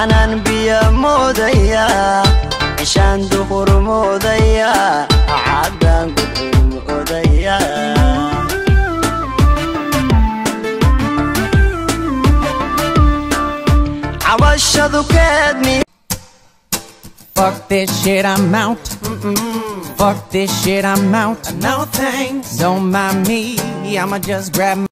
caanaan biyo moodaya cishaan duhur moodaya caadaan moodaya Fuck this shit, I'm out. Fuck this shit, I'm out. No thanks. Don't mind me, I'ma just grab